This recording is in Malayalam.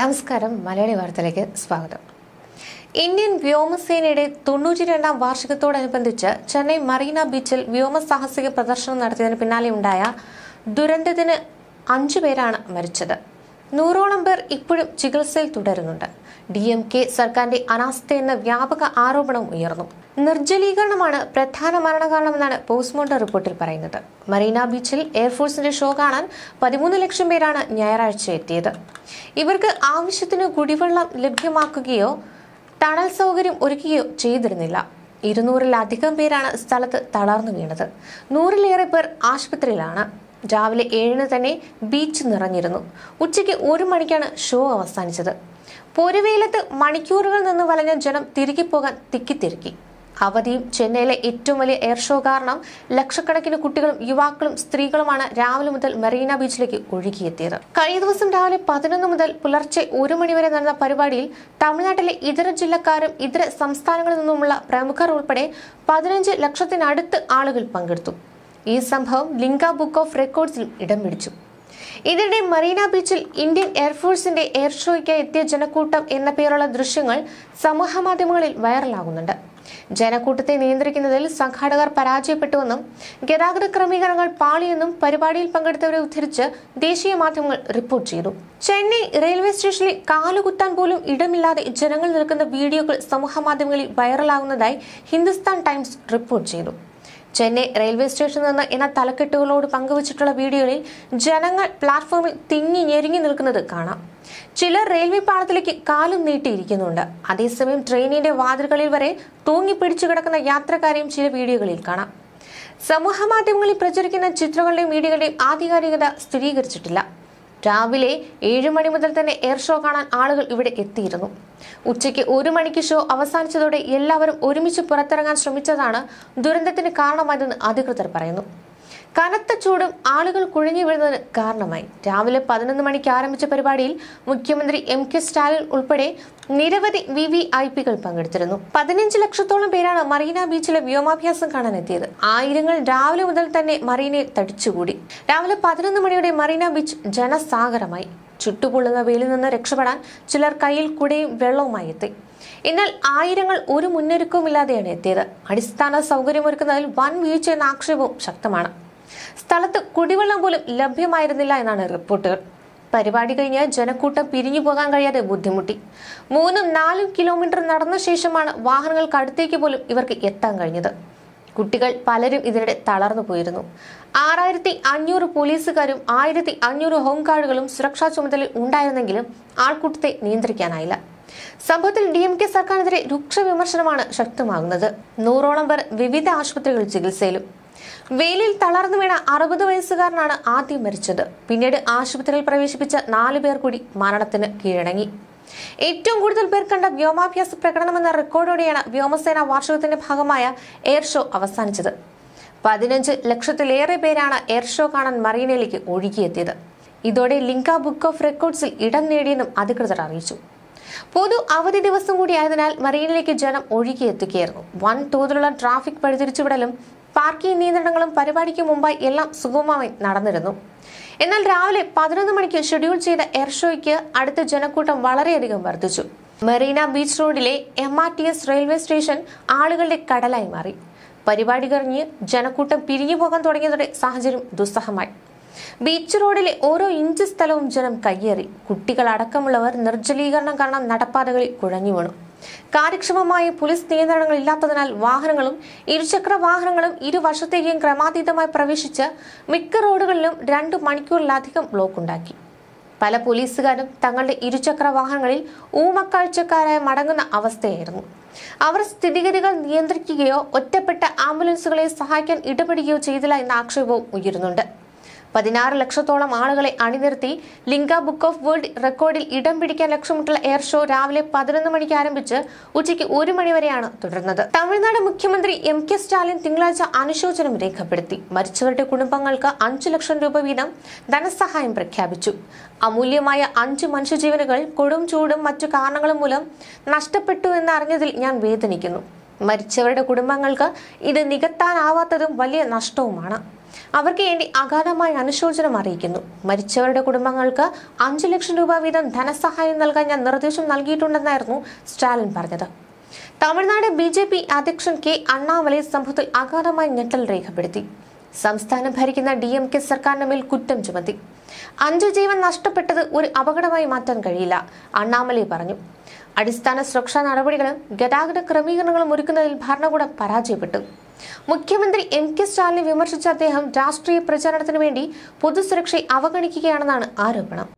നമസ്കാരം മലയാളി വാർത്തയിലേക്ക് സ്വാഗതം. ഇന്ത്യൻ വ്യോമസേനയുടെ തൊണ്ണൂറ്റി രണ്ടാം വാർഷികത്തോടനുബന്ധിച്ച് ചെന്നൈ മറീന ബീച്ചിൽ വ്യോമ സാഹസിക പ്രദർശനം നടത്തിയതിന് പിന്നാലെ ഉണ്ടായ ദുരന്തത്തിന് അഞ്ചു പേരാണ് മരിച്ചത്. നൂറോളം പേർ ഇപ്പോഴും ചികിത്സയിൽ തുടരുന്നുണ്ട്. ഡി എം കെ സർക്കാരിന്റെ അനാസ്ഥയെന്ന വ്യാപക ആരോപണം ഉയർന്നു. നിർജലീകരണമാണ് പ്രധാന മരണകാരണമെന്നാണ് പോസ്റ്റ്മോർട്ടം റിപ്പോർട്ടിൽ പറയുന്നത്. മറീന ബീച്ചിൽ എയർഫോഴ്സിന്റെ ഷോ കാണാൻ പതിമൂന്ന് ലക്ഷം പേരാണ് ഞായറാഴ്ച എത്തിയത് ഇവർക്ക് ആവശ്യത്തിന് കുടിവെള്ളം ലഭ്യമാക്കുകയോ ടണൽ സൗകര്യം ഒരുക്കുകയോ ചെയ്തിരുന്നില്ല. ഇരുന്നൂറിലധികം പേരാണ് സ്ഥലത്ത് തളർന്നു വീണത്. നൂറിലേറെ പേർ ആശുപത്രിയിലാണ്. രാവിലെ ഏഴിന് തന്നെ ബീച്ച് നിറഞ്ഞിരുന്നു. ഉച്ചയ്ക്ക് ഒരു മണിക്കാണ് ഷോ അവസാനിച്ചത്. പൊരുവേലത്ത് മണിക്കൂറുകൾ നിന്ന് വലഞ്ഞ ജനം തിരികെ പോകാൻ തിക്കിത്തിരുക്കി. അവധിയും ചെന്നൈയിലെ ഏറ്റവും വലിയ എയർ ഷോ കാരണം ലക്ഷക്കണക്കിന് കുട്ടികളും യുവാക്കളും സ്ത്രീകളുമാണ് രാവിലെ മുതൽ മെറീന ബീച്ചിലേക്ക് ഒഴുകിയെത്തിയത്. കഴിഞ്ഞ ദിവസം രാവിലെ പതിനൊന്ന് മുതൽ പുലർച്ചെ ഒരു മണിവരെ നടന്ന പരിപാടിയിൽ തമിഴ്നാട്ടിലെ ഇതര ജില്ലക്കാരും ഇതര സംസ്ഥാനങ്ങളിൽ നിന്നുമുള്ള പ്രമുഖർ ഉൾപ്പെടെ പതിനഞ്ച് ലക്ഷത്തിനടുത്ത് ആളുകൾ പങ്കെടുത്തു. ഈ സംഭവം ലിങ്ക ബുക്ക് ഓഫ് റെക്കോർഡ്സിലും ഇടം പിടിച്ചു. ഇതിനിടെ മറീന ബീച്ചിൽ ഇന്ത്യൻ എയർഫോഴ്സിന്റെ എയർ ഷോയ്ക്ക് എത്തിയ ജനക്കൂട്ടം എന്ന പേരുള്ള ദൃശ്യങ്ങൾ സമൂഹമാധ്യമങ്ങളിൽ വൈറലാകുന്നുണ്ട് ജനക്കൂട്ടത്തെ നിയന്ത്രിക്കുന്നതിൽ സംഘാടകർ പരാജയപ്പെട്ടുവെന്നും ഗതാഗത ക്രമീകരണങ്ങൾ പാളിയെന്നും പരിപാടിയിൽ പങ്കെടുത്തവരെ ഉദ്ധരിച്ച് ദേശീയ മാധ്യമങ്ങൾ റിപ്പോർട്ട് ചെയ്തു. ചെന്നൈ റെയിൽവേ സ്റ്റേഷനിൽ കാലുകുത്താൻ പോലും ഇടമില്ലാതെ ജനങ്ങൾ നിൽക്കുന്ന വീഡിയോകൾ സമൂഹ മാധ്യമങ്ങളിൽ വൈറലാകുന്നതായി ഹിന്ദുസ്ഥാൻ ടൈംസ് റിപ്പോർട്ട് ചെയ്തു. ചെന്നൈ റെയിൽവേ സ്റ്റേഷനിൽ നിന്ന് എന്ന തലക്കെട്ടുകളോട് പങ്കുവച്ചിട്ടുള്ള വീഡിയോയിൽ ജനങ്ങൾ പ്ലാറ്റ്ഫോമിൽ തിങ്ങി ഞെരുങ്ങി നിൽക്കുന്നത് കാണാം. ചിലർ റെയിൽവേ പാളത്തിലേക്ക് കാലും നീട്ടിയിരിക്കുന്നുണ്ട്. അതേസമയം ട്രെയിനിന്റെ വാതിലുകളിൽ വരെ തൂങ്ങിപ്പിടിച്ചു കിടക്കുന്ന യാത്രക്കാരെയും ചില വീഡിയോകളിൽ കാണാം. സമൂഹ മാധ്യമങ്ങളിൽ പ്രചരിക്കുന്ന ചിത്രങ്ങളുടെയും വീഡിയോകളുടെയും ആധികാരികത സ്ഥിരീകരിച്ചിട്ടില്ല. രാവിലെ ഏഴ് മണി മുതൽ തന്നെ എയർ ഷോ കാണാൻ ആളുകൾ ഇവിടെ എത്തിയിരുന്നു. ഉച്ചയ്ക്ക് ഒരു മണിക്ക് ഷോ അവസാനിച്ചതോടെ എല്ലാവരും ഒരുമിച്ച് പുറത്തിറങ്ങാൻ ശ്രമിച്ചതാണ് ദുരന്തത്തിന് കാരണമായതെന്ന് അധികൃതർ പറയുന്നു. കനത്ത ചൂടും ആളുകൾ കുഴഞ്ഞു വീഴുന്നതിന് കാരണമായി. രാവിലെ പതിനൊന്ന് മണിക്ക് ആരംഭിച്ച പരിപാടിയിൽ മുഖ്യമന്ത്രി എം കെ സ്റ്റാലിൻ ഉൾപ്പെടെ നിരവധി വി വി ഐ പികൾ പങ്കെടുത്തിരുന്നു. പതിനഞ്ച് ലക്ഷത്തോളം പേരാണ് മറീന ബീച്ചിലെ വ്യോമാഭ്യാസം കാണാൻ എത്തിയത് ആയിരങ്ങൾ രാവിലെ മുതൽ തന്നെ മറീനയിൽ തടിച്ചുകൂടി. രാവിലെ പതിനൊന്ന് മണിയോടെ മറീന ബീച്ച് ജനസാഗരമായി. ചുട്ടുപൊള്ളുന്ന വെയിലിൽ നിന്ന് രക്ഷപ്പെടാൻ ചിലർ കയ്യിൽ കുടയും വെള്ളവുമായി എത്തി. എന്നാൽ ആയിരങ്ങൾ ഒരു മുന്നൊരുക്കവുമില്ലാതെയാണ് എത്തിയത്. അടിസ്ഥാന സൗകര്യമൊരുക്കുന്നതിൽ വൻ വീഴ്ച എന്ന ആക്ഷേപവും ശക്തമാണ്. സ്ഥലത്ത് കുടിവെള്ളം പോലും ലഭ്യമായിരുന്നില്ല എന്നാണ് റിപ്പോർട്ടുകൾ. പരിപാടി കഴിഞ്ഞ് ജനക്കൂട്ടം പിരിഞ്ഞു പോകാൻ കഴിയാതെ ബുദ്ധിമുട്ടി. മൂന്നും നാലും കിലോമീറ്റർ നടന്ന ശേഷമാണ് വാഹനങ്ങൾക്ക് അടുത്തേക്ക് പോലും ഇവർക്ക് എത്താൻ കഴിഞ്ഞത്. കുട്ടികൾ പലരും ഇതിനിടെ തളർന്നു പോയിരുന്നു. ആറായിരത്തി അഞ്ഞൂറ് പോലീസുകാരും ആയിരത്തി അഞ്ഞൂറ് ഹോംഗാർഡുകളും സുരക്ഷാ ചുമതലയിൽ ഉണ്ടായിരുന്നെങ്കിലും ആൾക്കൂട്ടത്തെ നിയന്ത്രിക്കാനായില്ല. സംഭവത്തിൽ ഡി എം കെ സർക്കാരിനെതിരെ രൂക്ഷ വിമർശനമാണ് ശക്തമാകുന്നത്. നൂറോളം പേർ വിവിധ ആശുപത്രികളിൽ ചികിത്സയിലും. വെയിലിൽ തളർന്നു വീണ അറുപത് വയസ്സുകാരനാണ് ആദ്യം മരിച്ചത്. പിന്നീട് ആശുപത്രിയിൽ പ്രവേശിപ്പിച്ച നാലു പേർ കൂടി മരണത്തിന് കീഴടങ്ങി. ഏറ്റവും കൂടുതൽ പേർ കണ്ട വ്യോമാഭ്യാസ പ്രകടനമെന്ന റെക്കോർഡോടെയാണ് വ്യോമസേന വാർഷികത്തിന്റെ ഭാഗമായ എയർ ഷോ അവസാനിച്ചത്. പതിനഞ്ച് ലക്ഷത്തിലേറെ പേരാണ് എയർ ഷോ കാണാൻ മറീനയിലേക്ക് ഒഴുകിയെത്തിയത്. ഇതോടെ ലിങ്ക ബുക്ക് ഓഫ് റെക്കോർഡ്സിൽ ഇടം നേടിയെന്നും അധികൃതർ അറിയിച്ചു. പൊതു അവധി ദിവസം കൂടിയായതിനാൽ മറീനിലേക്ക് ജനം ഒഴുകിയെത്തുകയായിരുന്നു. വൻ തോതിലുള്ള ട്രാഫിക് വഴിതിരിച്ചുവിടലും പാർക്കിംഗ് നിയന്ത്രണങ്ങളും പരിപാടിക്ക് മുമ്പായി എല്ലാം സുഗമമായി നടന്നിരുന്നു. എന്നാൽ രാവിലെ പതിനൊന്ന് മണിക്ക് ഷെഡ്യൂൾ ചെയ്ത എയർ ഷോയ്ക്ക് അടുത്ത ജനക്കൂട്ടം വളരെയധികം വർദ്ധിച്ചു. മെറീന ബീച്ച് റോഡിലെ M R T S railway station ആളുകളുടെ കടലായി മാറി. പരിപാടി കഴിഞ്ഞ് ജനക്കൂട്ടം പിരിഞ്ഞു പോകാൻ തുടങ്ങിയതോടെ സാഹചര്യം ദുസ്സഹമായി. ബീച്ച് റോഡിലെ ഓരോ ഇഞ്ച് സ്ഥലവും ജനം കയ്യേറി. കുട്ടികളടക്കമുള്ളവർ നിർജലീകരണം കാരണം നടപ്പാതകളിൽ കുഴഞ്ഞു വീണു കാര്യക്ഷമമായ പോലീസ് നിയന്ത്രണങ്ങൾ ഇല്ലാത്തതിനാൽ വാഹനങ്ങളും ഇരുചക്ര വാഹനങ്ങളും ഇരുവശത്തേക്കും ക്രമാതീതമായി പ്രവേശിച്ച് മിക്ക റോഡുകളിലും രണ്ടു മണിക്കൂറിലധികം ബ്ലോക്ക് ഉണ്ടാക്കി. പല പോലീസുകാരും തങ്ങളുടെ ഇരുചക്ര വാഹനങ്ങളിൽ ഊമക്കാഴ്ചക്കാരായി മടങ്ങുന്ന അവസ്ഥയായിരുന്നു. അവർ സ്ഥിതിഗതികൾ നിയന്ത്രിക്കുകയോ ഒറ്റപ്പെട്ട ആംബുലൻസുകളെ സഹായിക്കാൻ ഇടപെടുകയോ ചെയ്തില്ല എന്ന ആക്ഷേപവും ഉയരുന്നുണ്ട്. പതിനാറ് ലക്ഷത്തോളം ആളുകളെ അണിനിർത്തി ലിങ്ക ബുക്ക് ഓഫ് വേൾഡ് റെക്കോർഡിൽ ഇടം പിടിക്കാൻ ലക്ഷ്യമിട്ടുള്ള എയർ ഷോ രാവിലെ പതിനൊന്ന് മണിക്ക് ആരംഭിച്ച് ഉച്ചയ്ക്ക് ഒരു മണിവരെയാണ് തുടർന്നത് തമിഴ്നാട് മുഖ്യമന്ത്രി എം കെ സ്റ്റാലിൻ തിങ്കളാഴ്ച അനുശോചനം രേഖപ്പെടുത്തി. മരിച്ചവരുടെ കുടുംബങ്ങൾക്ക് അഞ്ചു ലക്ഷം രൂപ വീതം ധനസഹായം പ്രഖ്യാപിച്ചു. അമൂല്യമായ അഞ്ച് മനുഷ്യജീവനുകൾ കൊടും ചൂടും മറ്റു കാരണങ്ങളും മൂലം നഷ്ടപ്പെട്ടു എന്നറിഞ്ഞതിൽ ഞാൻ വേദനിക്കുന്നു. മരിച്ചവരുടെ കുടുംബങ്ങൾക്ക് ഇത് നികത്താനാവാത്തതും വലിയ നഷ്ടവുമാണ്. അവർക്ക് വേണ്ടി അഗാധമായ അനുശോചനം അറിയിക്കുന്നു. മരിച്ചവരുടെ കുടുംബങ്ങൾക്ക് അഞ്ചു ലക്ഷം രൂപ വീതം ധനസഹായം നൽകാൻ ഞാൻ നിർദ്ദേശം നൽകിയിട്ടുണ്ടെന്നായിരുന്നു സ്റ്റാലിൻ പറഞ്ഞത്. തമിഴ്നാട് ബി ജെ പി അധ്യക്ഷൻ കെ അണ്ണാമലൈ സംഭവത്തിൽ അഗാധമായ ഞെട്ടൽ രേഖപ്പെടുത്തി. സംസ്ഥാനം ഭരിക്കുന്ന ഡി എം കെ സർക്കാരിന് മേൽ കുറ്റം ചുമത്തി. അഞ്ചു ജീവൻ നഷ്ടപ്പെട്ടത് ഒരു അപകടമായി മാറ്റാൻ കഴിയില്ല അണ്ണാമലൈ പറഞ്ഞു. അടിസ്ഥാന സുരക്ഷാ നടപടികളും ഗതാഗത ക്രമീകരണങ്ങളും ഒരുക്കുന്നതിൽ ഭരണകൂടം പരാജയപ്പെട്ടു. മുഖ്യമന്ത്രി എം കെ സ്റ്റാലിനെ വിമർശിച്ച അദ്ദേഹം രാഷ്ട്രീയ പ്രചാരണത്തിനു വേണ്ടി പൊതുസുരക്ഷയെ അവഗണിക്കുകയാണെന്നാണ് ആരോപണം.